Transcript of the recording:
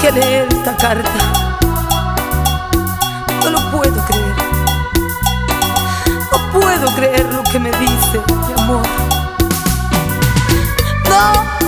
que leer esta carta. No lo puedo creer. No puedo creer lo que me dice mi amor. No